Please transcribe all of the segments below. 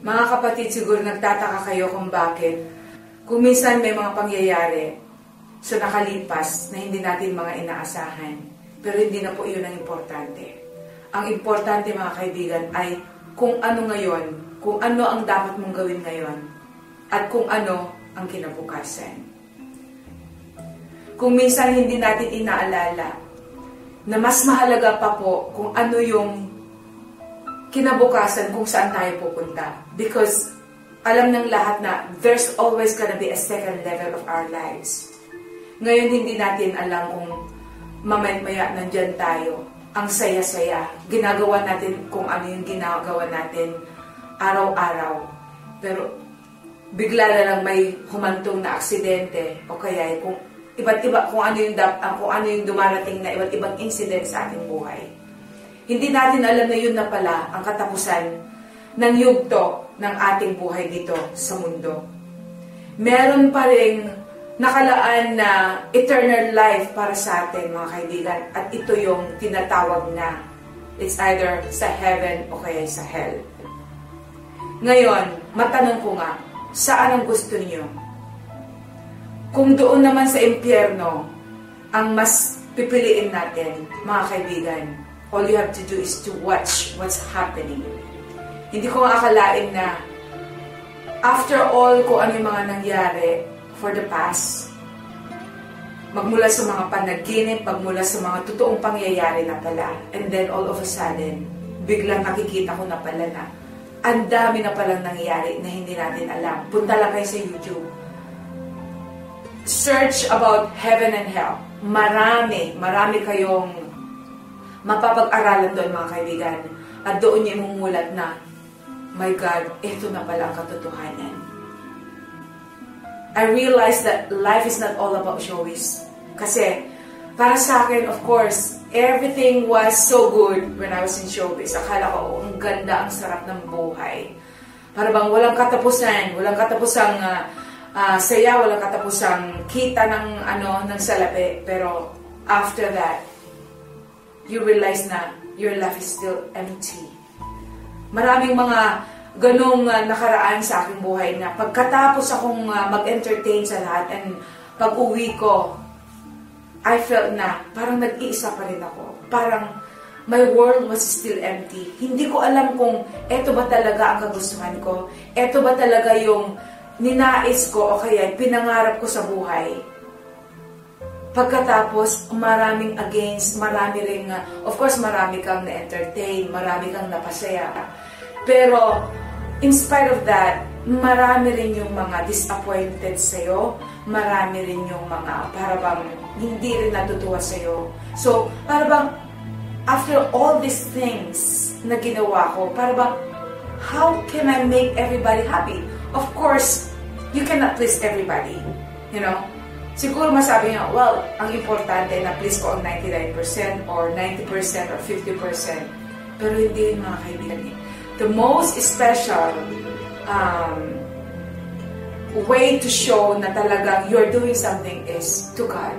Mga kapatid, siguro nagtataka kayo kung bakit. Kung minsan may mga pangyayari sa nakalipas na hindi natin mga inaasahan. Pero hindi na po iyon ang importante. Ang importante mga kaibigan ay kung ano ngayon, kung ano ang dapat mong gawin ngayon, at kung ano ang kinabukasan. Kung minsan hindi natin inaalala na mas mahalaga pa po kung ano yung kinabukasan kung saan tayo pupunta. Because alam ng lahat na there's always gonna be a second level of our lives. Ngayon hindi natin alam kung mamaya nandyan tayo. Ang saya-saya. Ginagawa natin kung ano yung ginagawa natin araw-araw. Pero bigla na lang may humantong na aksidente o kaya kung iba't iba kung ano yung kung ano yung dumarating na iba't ibang incident sa ating buhay. Hindi natin alam na yun na pala ang katapusan ng yugto ng ating buhay dito sa mundo. Meron pa rin nakalaan na eternal life para sa atin, mga kaibigan. At ito yung tinatawag na it's either sa heaven o kaya sa hell. Ngayon, matanong ko nga, saan ang gusto niyo? Kung doon naman sa impyerno, ang mas pipiliin natin, mga kaibigan, all you have to do is to watch what's happening. Hindi ko akalain na after all kung ano yung mga nangyari for the past, magmula sa mga panaginip, magmula sa mga totoong pangyayari na pala, and then all of a sudden, biglang nakikita ko na pala na ang dami na palang nangyayari na hindi natin alam. Punta lang kayo sa YouTube. Search about heaven and hell. Marami, marami kayong mapapag-aralan doon mga kaibigan. At doon niya mumulat na, my God, ito na pala ang katotohanan. I realized that life is not all about showbiz. Kasi, para sa akin, of course, everything was so good when I was in showbiz. Akala ko, oh, ang ganda, ang sarap ng buhay. Para bang walang katapusan, walang katapusang uh, uh, saya, walang katapusang kita ng, ano, ng salapi. Pero, after that, you realize na your life is still empty. Maraming mga ganong uh, nakaraan sa aking buhay na pagkatapos akong uh, mag-entertain sa lahat and pag uwi ko, I felt na parang nag-iisa pa rin ako. Parang my world was still empty. Hindi ko alam kung eto ba talaga ang kagustuhan ko, eto ba talaga yung ninais ko o kaya pinangarap ko sa buhay. Pagkatapos, maraming against, marami rin, uh, of course, marami kang na-entertain, marami kang napasaya. Pero, in spite of that, marami rin yung mga disappointed sa'yo, marami rin yung mga para bang hindi rin natutuwa sa'yo. So, para bang, after all these things na ginawa ko, para bang, how can I make everybody happy? Of course, you cannot please everybody. You know? Siguro masabi niya, well, ang importante na please ko ang 99% or 90% or 50%. Pero hindi mga kaibigan. The most special um, way to show na talagang you're doing something is to God.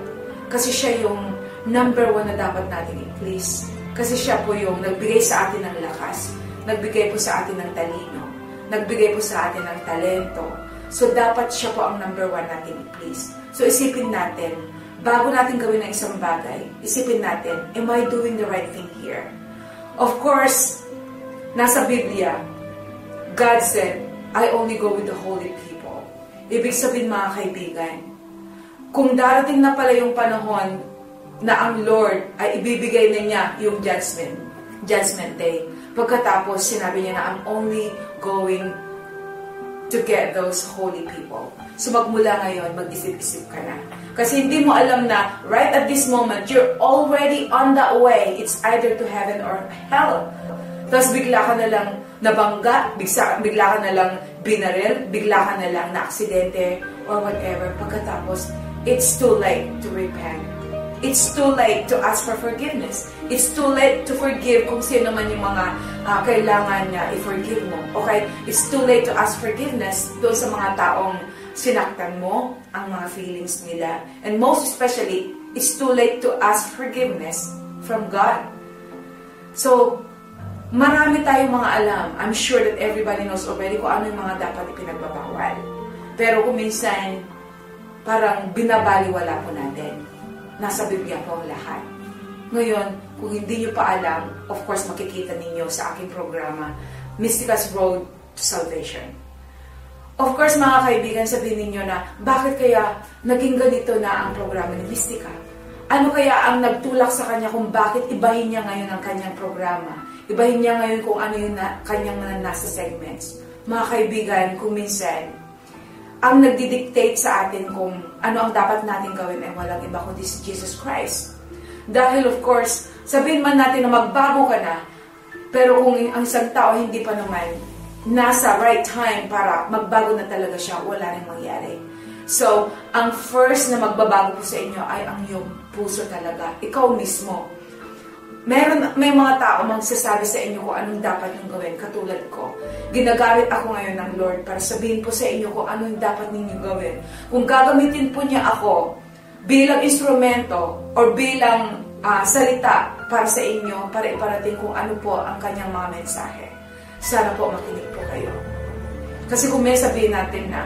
Kasi siya yung number one na dapat natin i-please. Kasi siya po yung nagbigay sa atin ng lakas, nagbigay po sa atin ng talino, nagbigay po sa atin ng talento. So, dapat siya po ang number one natin i-please. So isipin natin, bago natin gawin ang isang bagay, isipin natin, am I doing the right thing here? Of course, nasa Biblia, God said, I only go with the holy people. Ibig sabihin mga kaibigan, kung darating na pala yung panahon na ang Lord ay ibibigay na niya yung judgment, judgment day, pagkatapos sinabi niya na I'm only going to get those holy people. So magmula ngayon, mag-isip-isip ka na. Kasi hindi mo alam na right at this moment, you're already on the way. It's either to heaven or hell. Tapos bigla ka na lang nabangga, bigla, bigla ka na lang binaril, bigla ka na lang na aksidente or whatever. Pagkatapos, it's too late to repent. It's too late to ask for forgiveness. It's too late to forgive kung sino man yung mga uh, kailangan niya i-forgive mo. Okay? It's too late to ask forgiveness doon sa mga taong sinaktan mo ang mga feelings nila. And most especially, it's too late to ask forgiveness from God. So, marami tayong mga alam. I'm sure that everybody knows already kung ano yung mga dapat ipinagbabawal. Pero kung minsan, parang binabaliwala po natin. Nasa Biblia po ang lahat. Ngayon, kung hindi nyo pa alam, of course, makikita ninyo sa aking programa, Mystica's Road to Salvation. Of course, mga kaibigan, sabihin ninyo na, bakit kaya naging ganito na ang programa ni Mystica? Ano kaya ang nagtulak sa kanya kung bakit ibahin niya ngayon ang kanyang programa? Ibahin niya ngayon kung ano yung na, kanyang na nasa segments. Mga kaibigan, kung minsan, ang nagdidictate sa atin kung ano ang dapat natin gawin ay walang iba kundi si Jesus Christ. Dahil of course, sabihin man natin na magbago ka na, pero kung ang isang tao hindi pa naman nasa right time para magbago na talaga siya, wala rin mangyari. So, ang first na magbabago po sa inyo ay ang iyong puso talaga. Ikaw mismo. Meron, may mga tao magsasabi sa inyo kung anong dapat niyong gawin, katulad ko. Ginagamit ako ngayon ng Lord para sabihin po sa inyo kung anong dapat ninyong gawin. Kung gagamitin po niya ako bilang instrumento or bilang uh, salita para sa inyo, para iparating kung ano po ang kanyang mga mensahe. Sana po makinig po kayo. Kasi kung may sabihin natin na,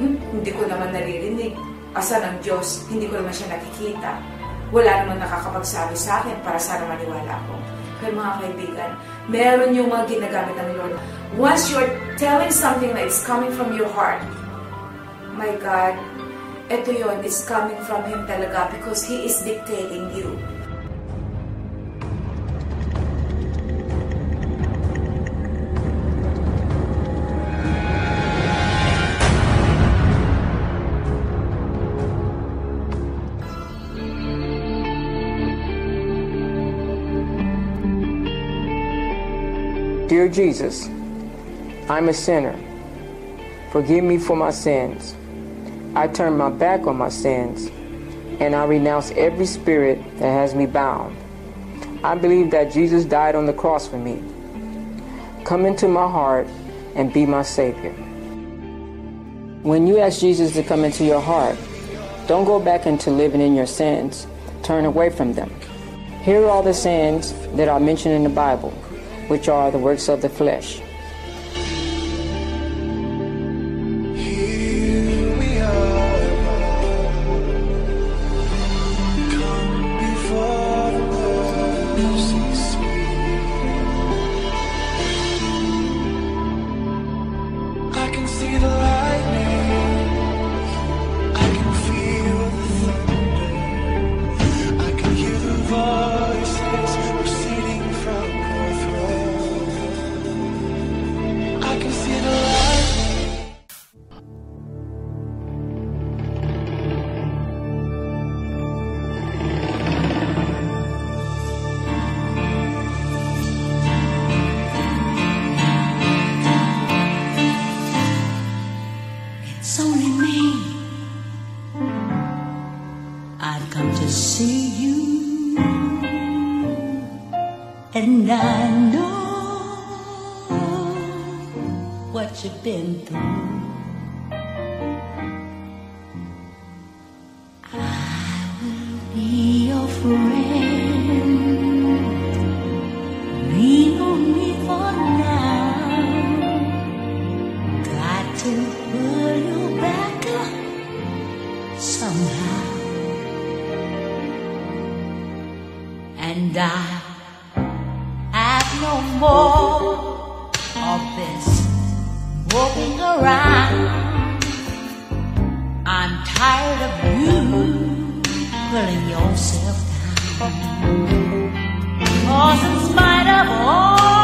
hmm, hindi ko naman naririnig, asan ang Diyos, hindi ko naman siya nakikita, wala naman nakakapagsabi sa akin para sana maniwala ako. Pero mga kaibigan, meron yung mga ginagamit ng Lord. Once you're telling something that is coming from your heart, my God, ito yon it's coming from Him talaga because He is dictating you. Dear Jesus, I'm a sinner. Forgive me for my sins. I turn my back on my sins, and I renounce every spirit that has me bound. I believe that Jesus died on the cross for me. Come into my heart and be my Savior. When you ask Jesus to come into your heart, don't go back into living in your sins. Turn away from them. Here are all the sins that are mentioned in the Bible which are the works of the flesh. You've been through. I will be your friend. Lean on me for now. Got to pull you back up somehow. And I have no more of this walking around. I'm tired of you pulling yourself down. Cause in spite of all